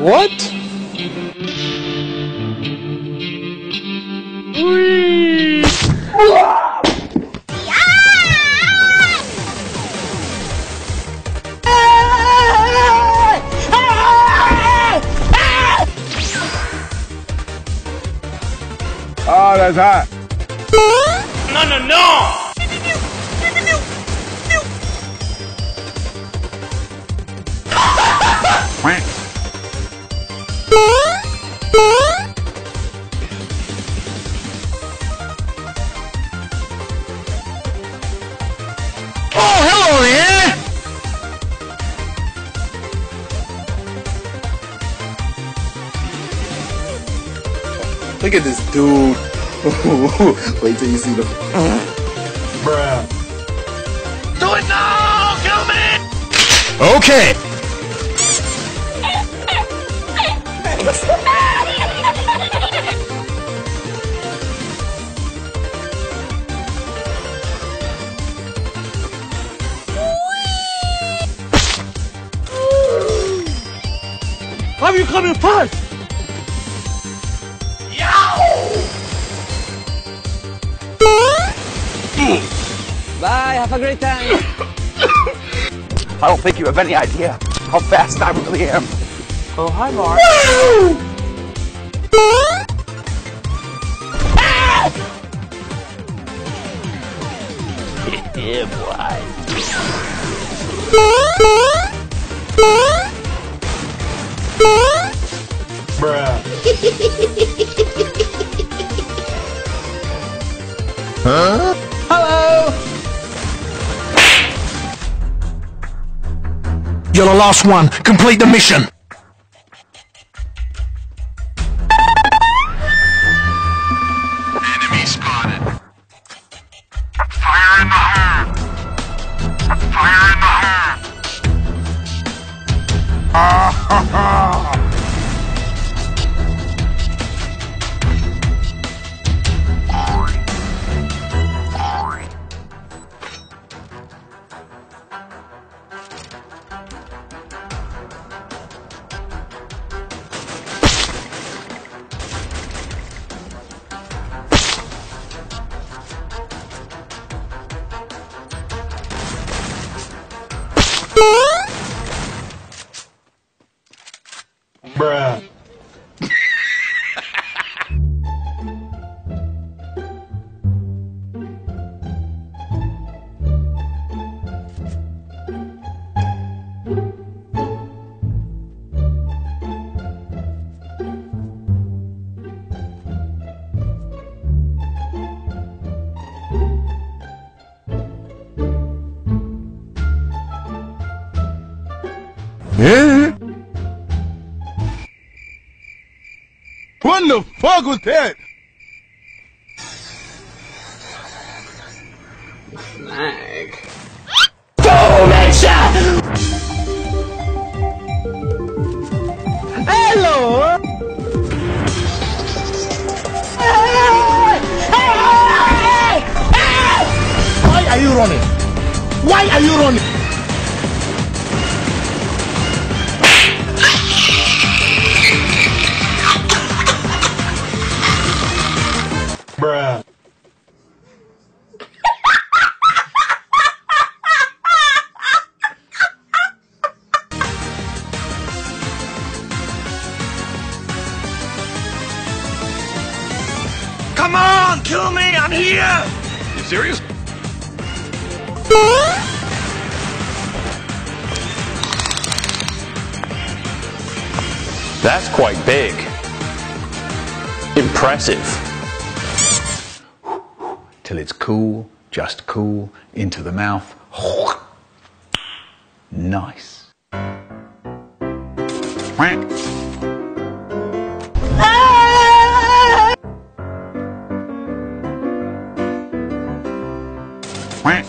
What? Oh, that's hot. No, no, no! Oh, Look at this dude. Wait till you see the. Bruh. Do it now! Kill me! Okay. Why are you coming first? Bye, have a great time. I don't think you have any idea how fast I really am. Oh, hi, Mark. Yeah, boy. Bruh. Hello. You're the last one. Complete the mission. Enemy spotted. Fire in the hole. Fire in the hole. Ah ha ha. Bruh. Yeah. What the fuck was that? Flag. Hello. Why are you running? Why are you running? Come on, kill me! I'm here! You serious? That's quite big. Impressive. Till it's cool, just cool, into the mouth. Nice. Quack.